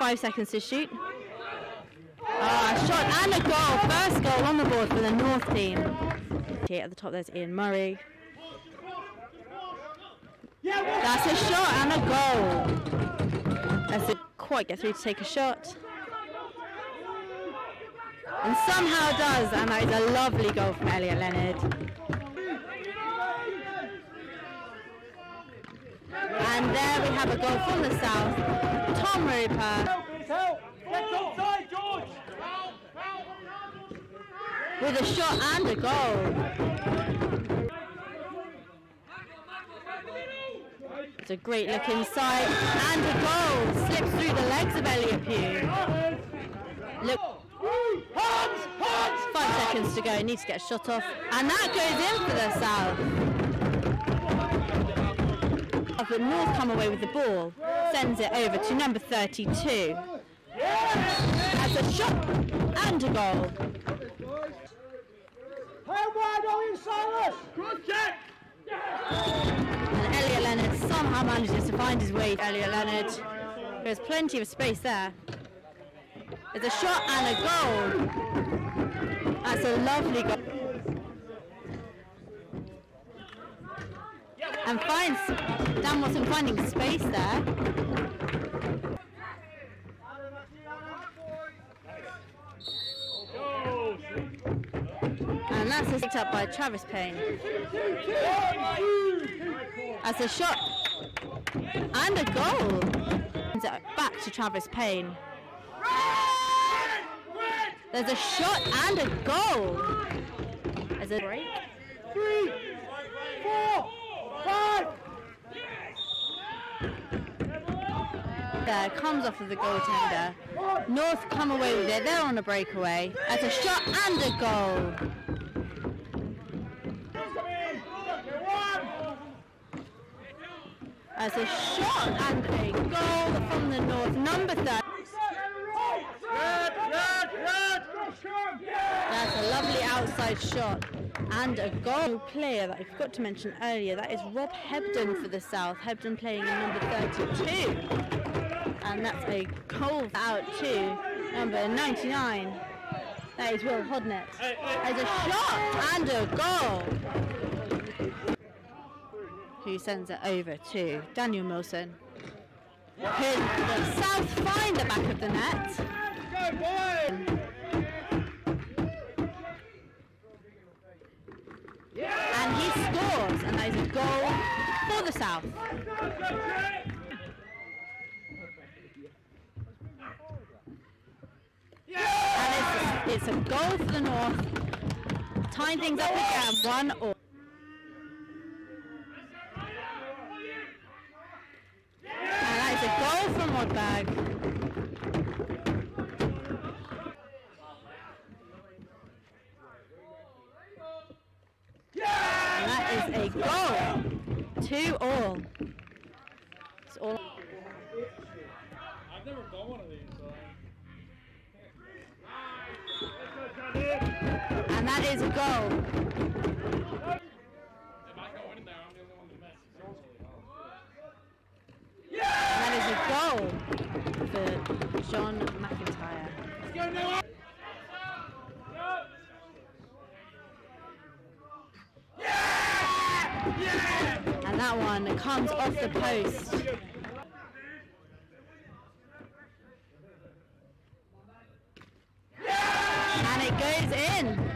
five seconds to shoot. Ah, shot and a goal. First goal on the board for the North team. Here at the top, there's Ian Murray. That's a shot and a goal. That's a quite get through to take a shot. And somehow does, and that is a lovely goal from Elliot Leonard. And there we have a goal from the south. Tom Roper with a shot and a goal. It's a great look inside and a goal. Slips through the legs of Elliot Pugh. Look. Five seconds to go, needs to get shot off. And that goes in for the But North come away with the ball. Sends it over to number 32. That's a shot and a goal. Play wide, Owen Silas! Good kick! And Elliot Leonard somehow manages to find his way. Elliot Leonard. There's plenty of space there. There's a shot and a goal. That's a lovely goal. And finds Dan Watson finding space there. And that's picked up by Travis Payne. That's a shot and a goal. Back to Travis Payne. There's a shot and a goal. There's a break. There comes off of the goaltender. North come away with it. They're on a breakaway. That's a shot and a goal. That's a shot and a goal from the North. Number 30. Red, red, red! That's a lovely outside shot and a goal player that I forgot to mention earlier. That is Rob Hebden for the South. Hebden playing in number 32. And that's a goal out to number 99. That is Will Hodnett. There's a shot and a goal. Who sends it over to Daniel Milson. Who the South find the back of the net. Go, boy! and he scores, and that is a goal for the South. And it's, it's a goal for the North. Tying things up again, one all. And that is a goal from Rodbag. And that is a goal. Two all. It's all. I've never done one of these, so. And that is a goal. If I go in there, I'm the only And that a goal for John McIntyre. And that one comes off the post. And it goes in.